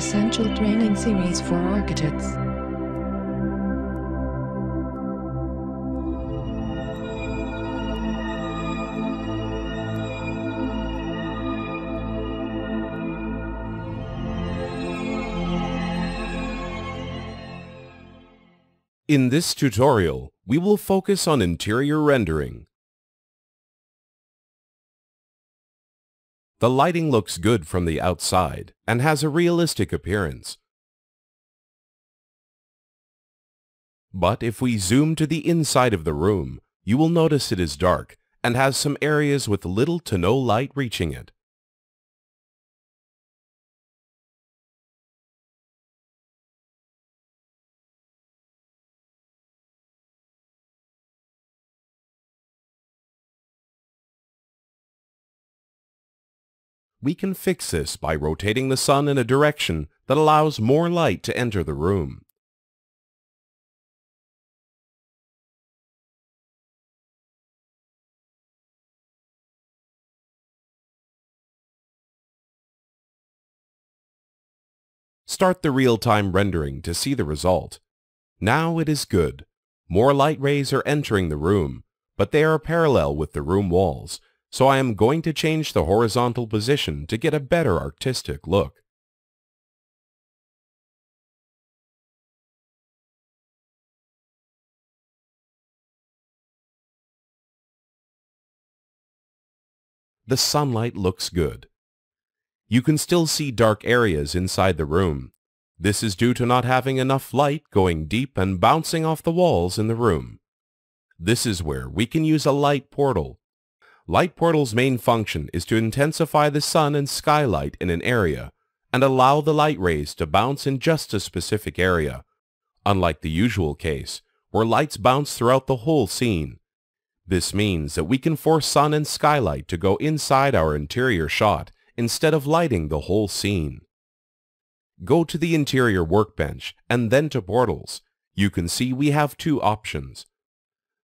essential training series for architects. In this tutorial, we will focus on interior rendering. The lighting looks good from the outside and has a realistic appearance. But if we zoom to the inside of the room, you will notice it is dark and has some areas with little to no light reaching it. We can fix this by rotating the sun in a direction that allows more light to enter the room. Start the real-time rendering to see the result. Now it is good. More light rays are entering the room, but they are parallel with the room walls, so I am going to change the horizontal position to get a better artistic look. The sunlight looks good. You can still see dark areas inside the room. This is due to not having enough light going deep and bouncing off the walls in the room. This is where we can use a light portal Light Portal's main function is to intensify the sun and skylight in an area and allow the light rays to bounce in just a specific area, unlike the usual case, where lights bounce throughout the whole scene. This means that we can force sun and skylight to go inside our interior shot instead of lighting the whole scene. Go to the interior workbench and then to portals. You can see we have two options.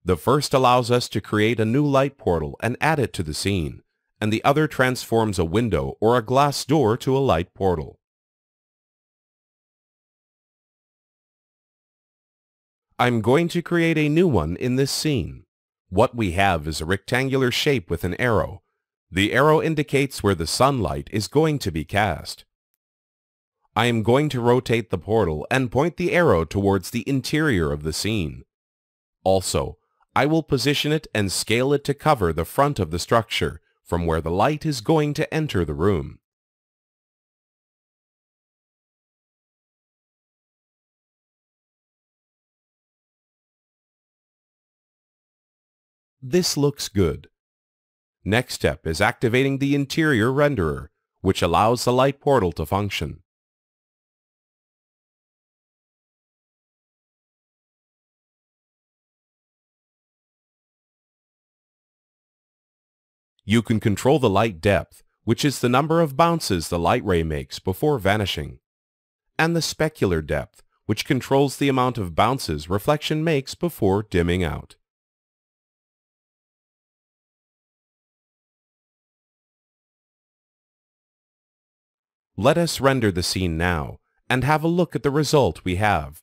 The first allows us to create a new light portal and add it to the scene, and the other transforms a window or a glass door to a light portal. I'm going to create a new one in this scene. What we have is a rectangular shape with an arrow. The arrow indicates where the sunlight is going to be cast. I am going to rotate the portal and point the arrow towards the interior of the scene. Also, I will position it and scale it to cover the front of the structure from where the light is going to enter the room. This looks good. Next step is activating the interior renderer, which allows the light portal to function. You can control the light depth, which is the number of bounces the light ray makes before vanishing, and the specular depth, which controls the amount of bounces reflection makes before dimming out. Let us render the scene now and have a look at the result we have.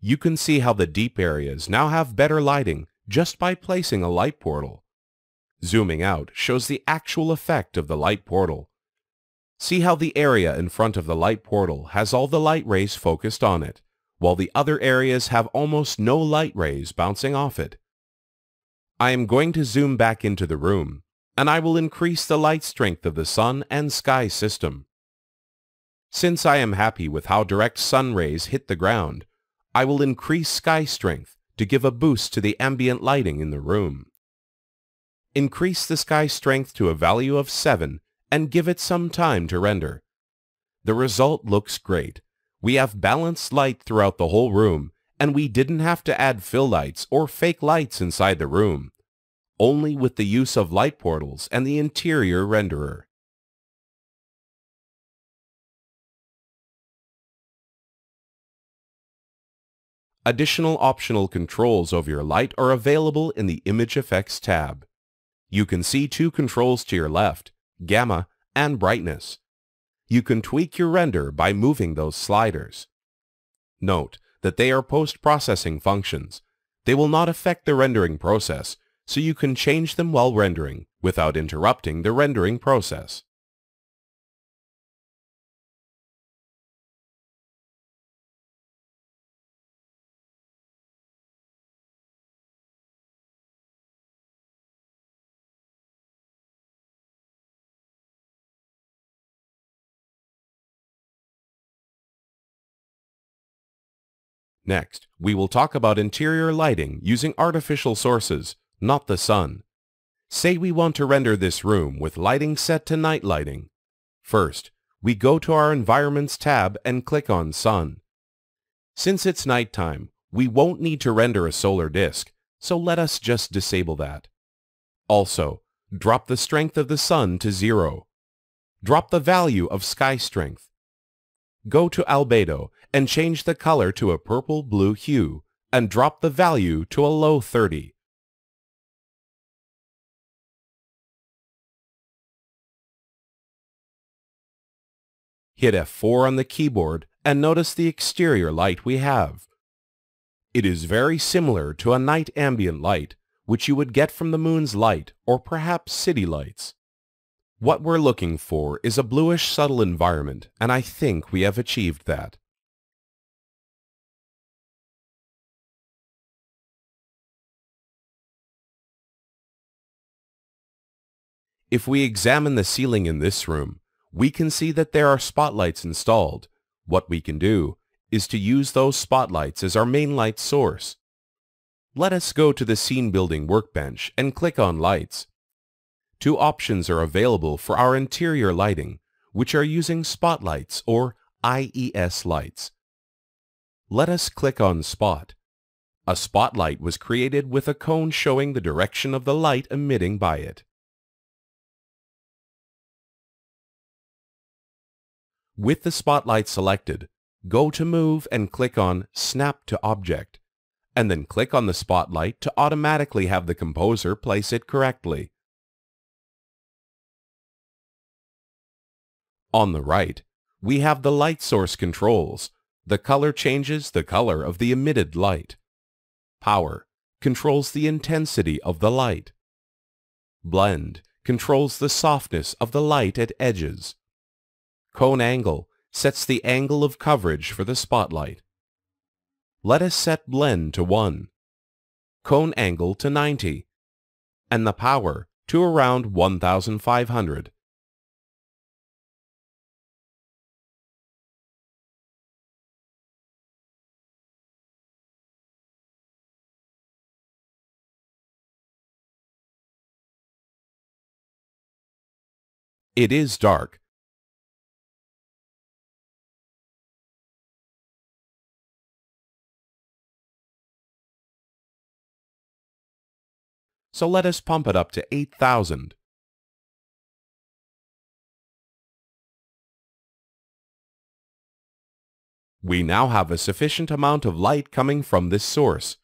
You can see how the deep areas now have better lighting just by placing a light portal. Zooming out shows the actual effect of the light portal. See how the area in front of the light portal has all the light rays focused on it, while the other areas have almost no light rays bouncing off it. I am going to zoom back into the room, and I will increase the light strength of the sun and sky system. Since I am happy with how direct sun rays hit the ground, I will increase sky strength to give a boost to the ambient lighting in the room increase the sky strength to a value of 7 and give it some time to render. The result looks great. We have balanced light throughout the whole room, and we didn't have to add fill lights or fake lights inside the room, only with the use of light portals and the interior renderer. Additional optional controls over your light are available in the Image Effects tab. You can see two controls to your left, gamma and brightness. You can tweak your render by moving those sliders. Note that they are post-processing functions. They will not affect the rendering process, so you can change them while rendering without interrupting the rendering process. Next, we will talk about interior lighting using artificial sources, not the sun. Say we want to render this room with lighting set to night lighting. First, we go to our Environments tab and click on Sun. Since it's nighttime, we won't need to render a solar disk, so let us just disable that. Also, drop the strength of the sun to zero. Drop the value of sky strength. Go to Albedo and change the color to a purple-blue hue and drop the value to a low 30. Hit F4 on the keyboard and notice the exterior light we have. It is very similar to a night ambient light, which you would get from the moon's light or perhaps city lights. What we're looking for is a bluish subtle environment, and I think we have achieved that. If we examine the ceiling in this room, we can see that there are spotlights installed. What we can do is to use those spotlights as our main light source. Let us go to the Scene Building workbench and click on Lights. Two options are available for our interior lighting, which are using spotlights or IES lights. Let us click on Spot. A spotlight was created with a cone showing the direction of the light emitting by it. With the spotlight selected, go to Move and click on Snap to Object, and then click on the spotlight to automatically have the composer place it correctly. On the right, we have the light source controls. The color changes the color of the emitted light. Power controls the intensity of the light. Blend controls the softness of the light at edges. Cone angle sets the angle of coverage for the spotlight. Let us set blend to 1, cone angle to 90, and the power to around 1500. It is dark, so let us pump it up to 8,000. We now have a sufficient amount of light coming from this source.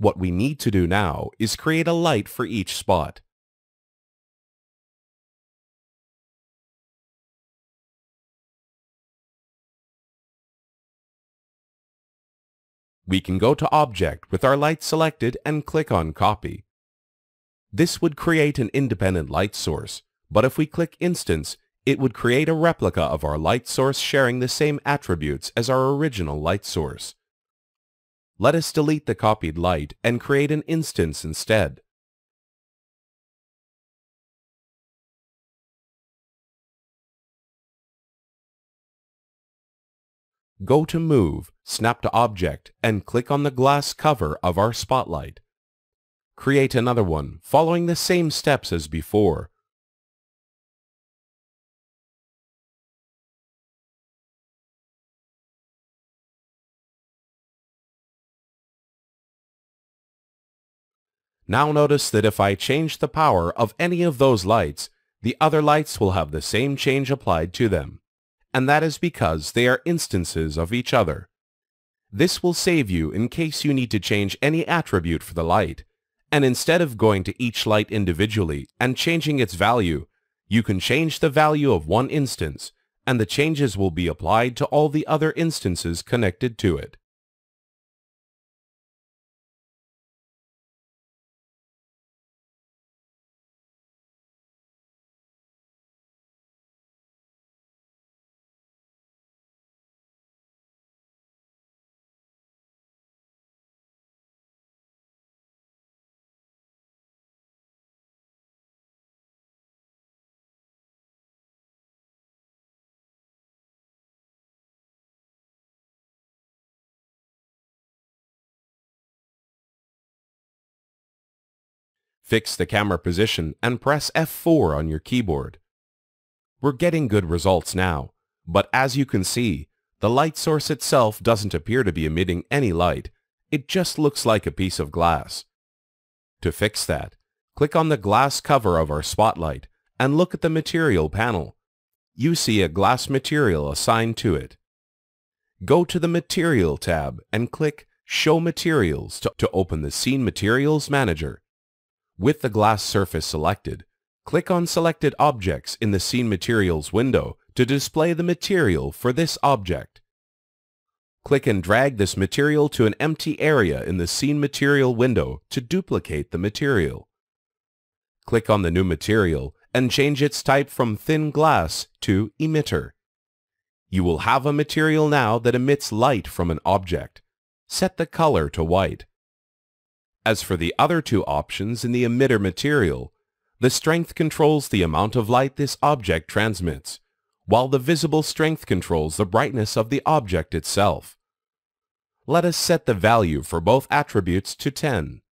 What we need to do now is create a light for each spot. We can go to Object with our light selected and click on Copy. This would create an independent light source, but if we click Instance, it would create a replica of our light source sharing the same attributes as our original light source. Let us delete the copied light and create an instance instead. Go to Move, Snap to Object, and click on the glass cover of our spotlight. Create another one, following the same steps as before. Now notice that if I change the power of any of those lights, the other lights will have the same change applied to them. and that is because they are instances of each other. This will save you in case you need to change any attribute for the light, and instead of going to each light individually and changing its value, you can change the value of one instance, and the changes will be applied to all the other instances connected to it. Fix the camera position and press F4 on your keyboard. We're getting good results now, but as you can see, the light source itself doesn't appear to be emitting any light. It just looks like a piece of glass. To fix that, click on the glass cover of our spotlight and look at the material panel. You see a glass material assigned to it. Go to the Material tab and click Show Materials to, to open the Scene Materials Manager. With the glass surface selected, click on Selected Objects in the Scene Materials window to display the material for this object. Click and drag this material to an empty area in the Scene Material window to duplicate the material. Click on the new material and change its type from thin glass to emitter. You will have a material now that emits light from an object. Set the color to white. As for the other two options in the emitter material, the strength controls the amount of light this object transmits, while the visible strength controls the brightness of the object itself. Let us set the value for both attributes to 10.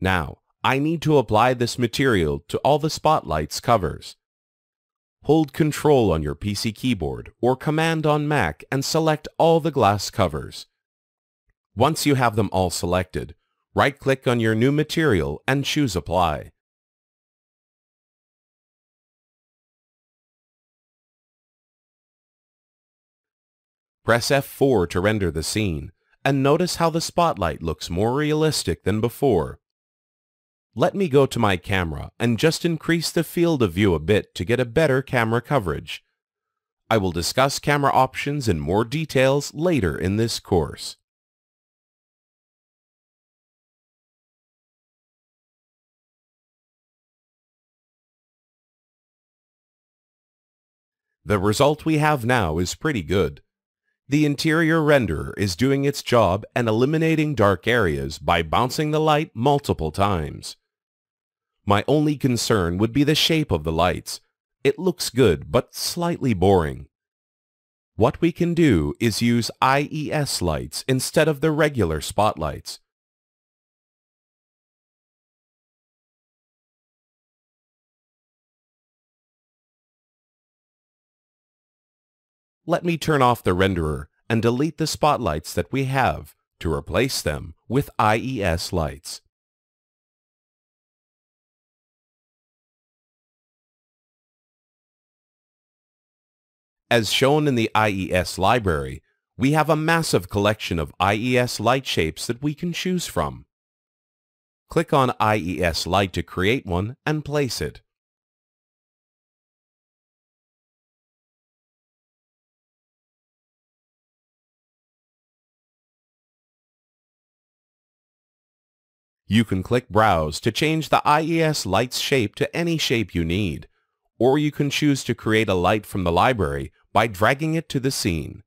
Now, I need to apply this material to all the spotlight's covers. Hold Control on your PC keyboard or Command on Mac and select all the glass covers. Once you have them all selected, right-click on your new material and choose Apply. Press F4 to render the scene, and notice how the spotlight looks more realistic than before. Let me go to my camera and just increase the field of view a bit to get a better camera coverage. I will discuss camera options in more details later in this course. The result we have now is pretty good. The interior renderer is doing its job and eliminating dark areas by bouncing the light multiple times. My only concern would be the shape of the lights. It looks good, but slightly boring. What we can do is use IES lights instead of the regular spotlights. Let me turn off the renderer and delete the spotlights that we have to replace them with IES lights. As shown in the IES library, we have a massive collection of IES light shapes that we can choose from. Click on IES light to create one and place it. You can click Browse to change the IES light's shape to any shape you need, or you can choose to create a light from the library by dragging it to the scene.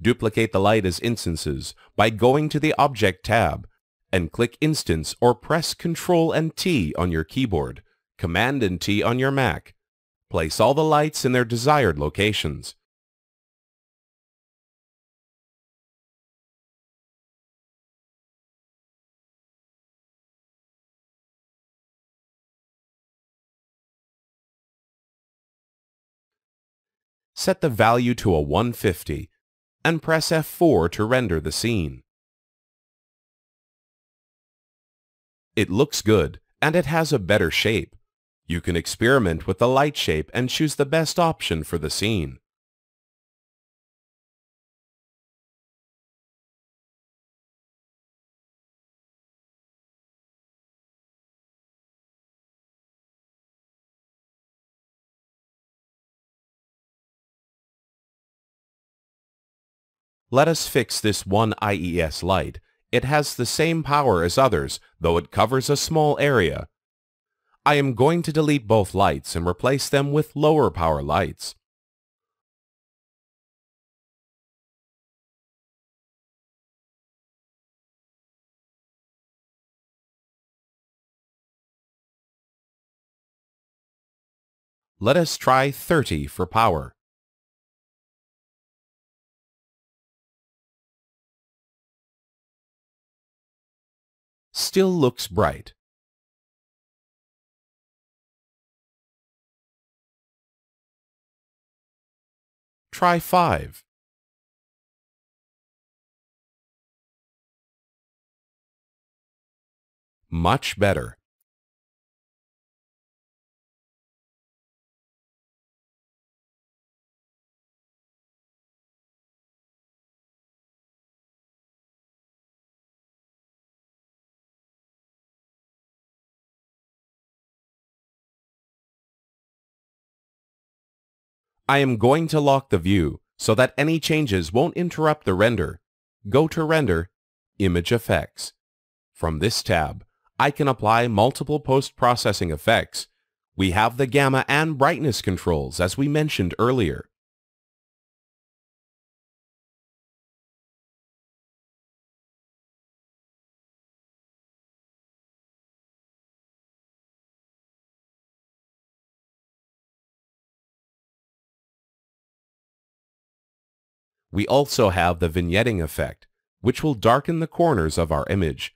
Duplicate the light as instances by going to the Object tab and click Instance or press Ctrl and T on your keyboard, Command and T on your Mac. Place all the lights in their desired locations. Set the value to a 150, and press F4 to render the scene. It looks good, and it has a better shape. You can experiment with the light shape and choose the best option for the scene. Let us fix this one IES light. It has the same power as others, though it covers a small area. I am going to delete both lights and replace them with lower power lights. Let us try 30 for power. Still looks bright. Try 5. Much better. I am going to lock the view so that any changes won't interrupt the render. Go to Render, Image Effects. From this tab, I can apply multiple post-processing effects. We have the gamma and brightness controls as we mentioned earlier. We also have the vignetting effect, which will darken the corners of our image.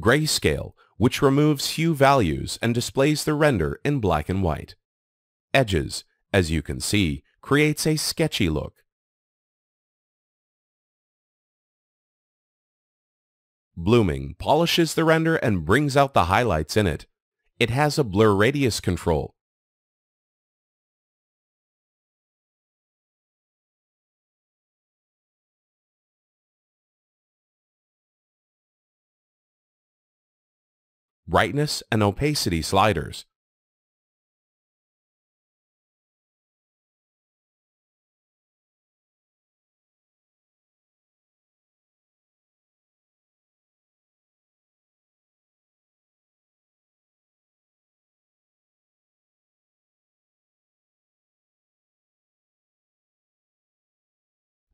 Grayscale, which removes hue values and displays the render in black and white. Edges, as you can see, creates a sketchy look. Blooming polishes the render and brings out the highlights in it. It has a blur radius control. Brightness and opacity sliders.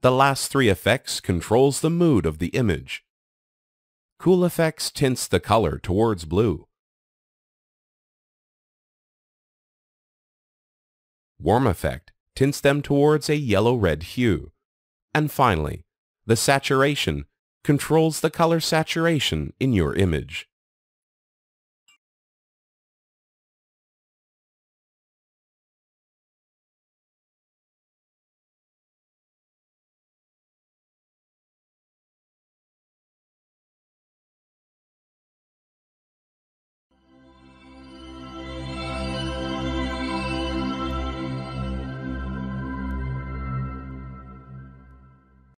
The last three effects controls the mood of the image. Cool Effects tints the color towards blue. Warm Effect tints them towards a yellow-red hue. And finally, the saturation controls the color saturation in your image.